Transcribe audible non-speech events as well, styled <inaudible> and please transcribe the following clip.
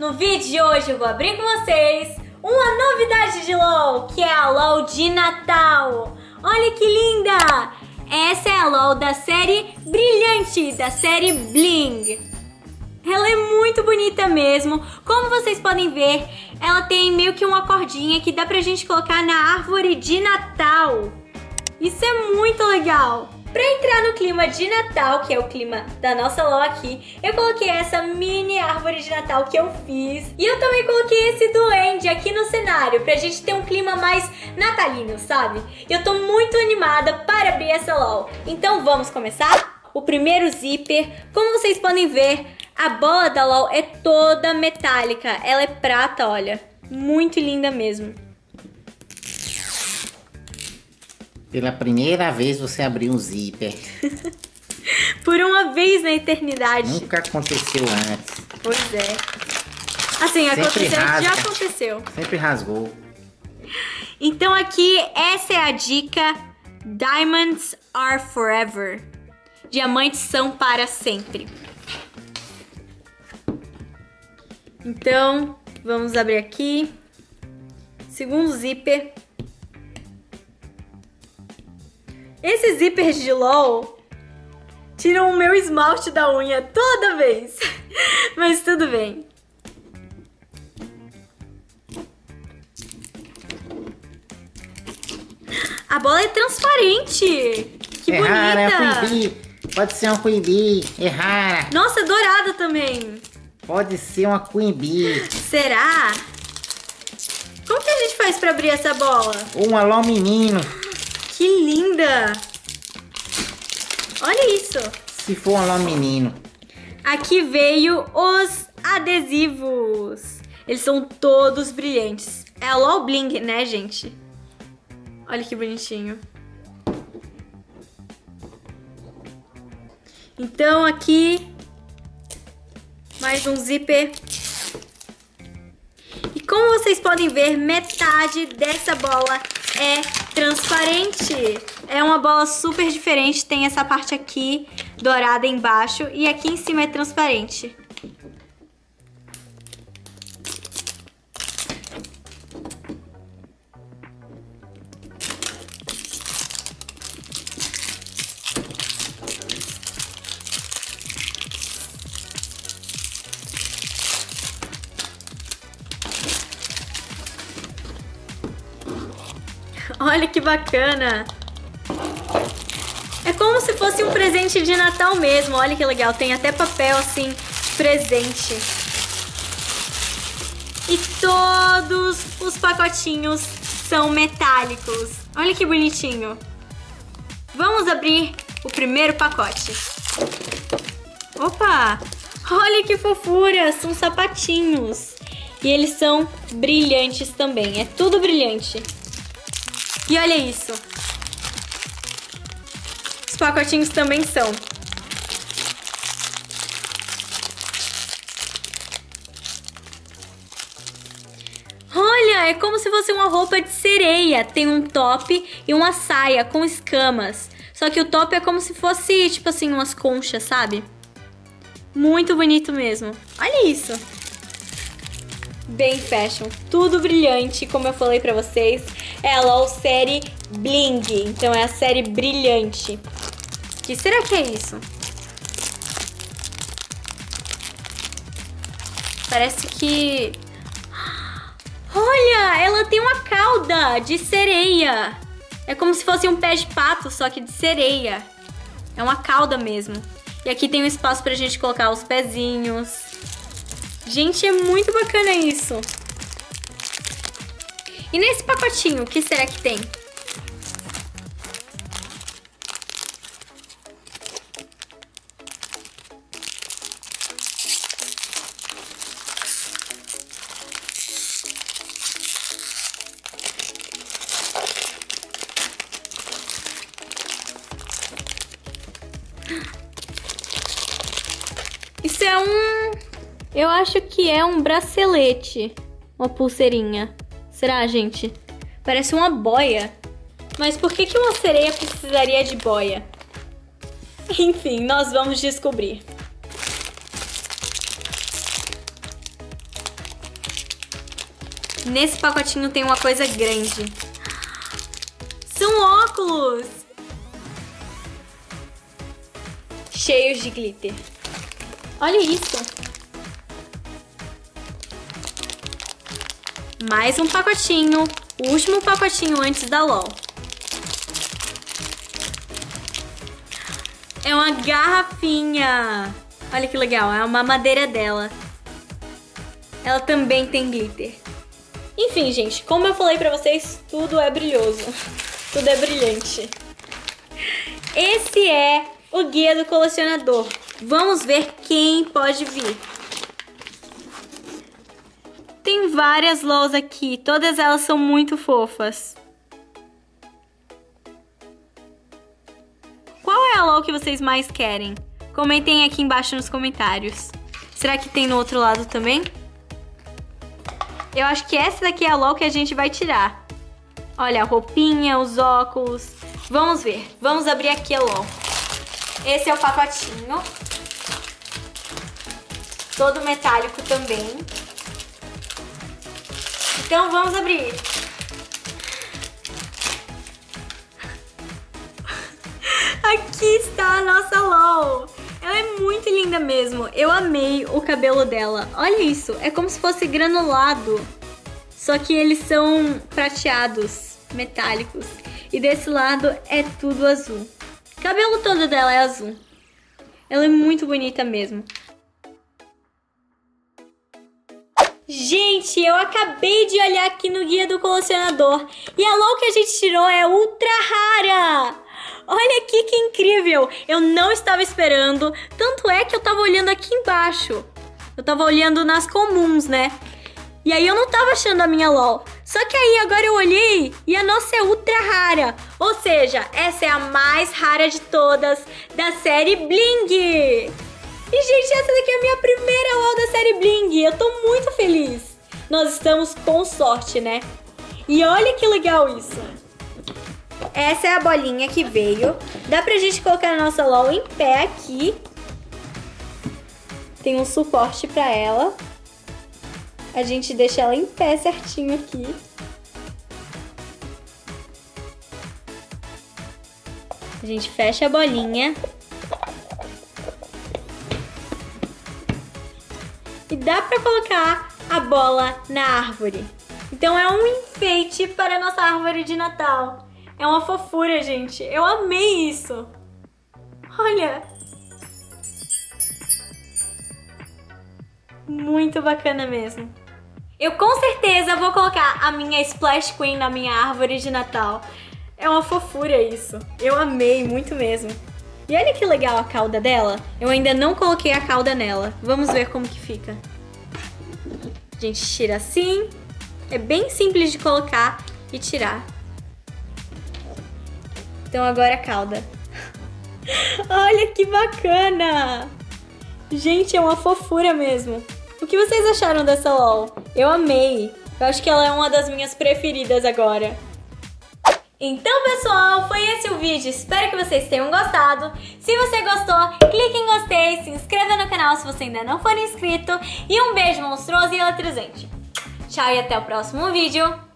No vídeo de hoje eu vou abrir com vocês uma novidade de LOL, que é a LOL de Natal. Olha que linda! Essa é a LOL da série Brilhante, da série Bling. Ela é muito bonita mesmo. Como vocês podem ver, ela tem meio que uma cordinha que dá pra gente colocar na árvore de Natal. Isso é muito legal. Pra entrar no clima de Natal, que é o clima da nossa LOL aqui, eu coloquei essa mini árvore de Natal que eu fiz. E eu também coloquei esse duende aqui no cenário, pra gente ter um clima mais natalino, sabe? Eu tô muito animada para abrir essa LOL. Então vamos começar? O primeiro zíper, como vocês podem ver, a bola da LOL é toda metálica. Ela é prata, olha. Muito linda mesmo. Pela primeira vez você abriu um zíper. <laughs> Por uma vez na eternidade. Nunca aconteceu antes. Pois é. Assim, Sempre aconteceu, rasga. já aconteceu. Sempre rasgou. Então aqui, essa é a dica. Diamonds are forever. Diamantes são para sempre. Então, vamos abrir aqui. Segundo zíper. Esses zippers de LOL tiram o meu esmalte da unha toda vez. <laughs> Mas tudo bem. A bola é transparente. Que é rara, é bonita. Pode ser um cuibi. É rara. Nossa, é dourada também. Pode ser uma cuibi. Será? Como que a gente faz pra abrir essa bola? Um alô menino. Que linda! Olha isso! Se for um menino. Aqui veio os adesivos. Eles são todos brilhantes. É LOL Bling, né, gente? Olha que bonitinho. Então aqui mais um zíper. E como vocês podem ver, metade dessa bola é transparente. É uma bola super diferente, tem essa parte aqui dourada embaixo e aqui em cima é transparente. Olha que bacana! É como se fosse um presente de Natal mesmo. Olha que legal, tem até papel assim, presente. E todos os pacotinhos são metálicos. Olha que bonitinho. Vamos abrir o primeiro pacote. Opa! Olha que fofura, são sapatinhos. E eles são brilhantes também, é tudo brilhante. E olha isso. Os pacotinhos também são. Olha, é como se fosse uma roupa de sereia. Tem um top e uma saia com escamas. Só que o top é como se fosse, tipo assim, umas conchas, sabe? Muito bonito mesmo. Olha isso. Bem fashion. Tudo brilhante, como eu falei pra vocês. É a LOL série Bling. Então é a série brilhante. que será que é isso? Parece que... Olha, ela tem uma cauda de sereia. É como se fosse um pé de pato, só que de sereia. É uma cauda mesmo. E aqui tem um espaço pra gente colocar os pezinhos. Gente, é muito bacana isso. E nesse pacotinho, o que será que tem? <gasps> Isso é um. Eu acho que é um bracelete. Uma pulseirinha. Será, gente? Parece uma boia. Mas por que, que uma sereia precisaria de boia? <laughs> Enfim, nós vamos descobrir. nesse pacotinho tem uma coisa grande. São óculos! Cheios de glitter. Olha isso! Mais um pacotinho. O último pacotinho antes da LOL. É uma garrafinha. Olha que legal, é uma madeira dela. Ela também tem glitter. Enfim, gente, como eu falei pra vocês, tudo é brilhoso. <laughs> Tudo é brilhante. Esse é o guia do colecionador. Vamos ver quem pode vir. Tem várias LOLs aqui, todas elas são muito fofas. Qual é a LOL que vocês mais querem? Comentem aqui embaixo nos comentários. Será que tem no outro lado também? Eu acho que essa daqui é a LOL que a gente vai tirar. Olha, a roupinha, os óculos. Vamos ver. Vamos abrir aqui a LOL. Esse é o pacotinho. Todo metálico também. Então vamos abrir. Aqui está a nossa LOL. Ela é muito linda mesmo. Eu amei o cabelo dela. Olha isso, é como se fosse granulado. Só que eles são prateados, metálicos. E desse lado é tudo azul. O cabelo todo dela é azul. Ela é muito bonita mesmo. Gente, eu acabei de olhar aqui no guia do colecionador e a LOL que a gente tirou é ultra rara. Olha aqui que incrível! Eu não estava esperando, tanto é que eu tava olhando aqui embaixo. Eu tava olhando nas comuns, né? E aí eu não tava achando a minha LOL. Só que aí agora eu olhei e a nossa é ultra rara. Ou seja, essa é a mais rara de todas da série Bling. E gente, essa daqui é a minha primeira LOL da série Bling. Eu tô muito feliz. Nós estamos com sorte, né? E olha que legal isso. Essa é a bolinha que veio. Dá pra gente colocar a nossa LOL em pé aqui. Tem um suporte pra ela. A gente deixa ela em pé certinho aqui. A gente fecha a bolinha. E dá pra colocar a bola na árvore. Então é um enfeite para a nossa árvore de Natal. É uma fofura, gente. Eu amei isso. Olha. Muito bacana mesmo. Eu com certeza vou colocar a minha Splash Queen na minha árvore de Natal. É uma fofura isso. Eu amei muito mesmo. E olha que legal a cauda dela. Eu ainda não coloquei a cauda nela. Vamos ver como que fica. A gente tira assim. É bem simples de colocar e tirar. Então agora a cauda. <laughs> Olha que bacana! Gente, é uma fofura mesmo. O que vocês acharam dessa LOL? Eu amei. Eu acho que ela é uma das minhas preferidas agora. Então, pessoal, foi esse o vídeo. Espero que vocês tenham gostado. Se você gostou, clique em gostei, se inscreva no canal se você ainda não for inscrito. E um beijo monstruoso e eletrizante. Tchau e até o próximo vídeo.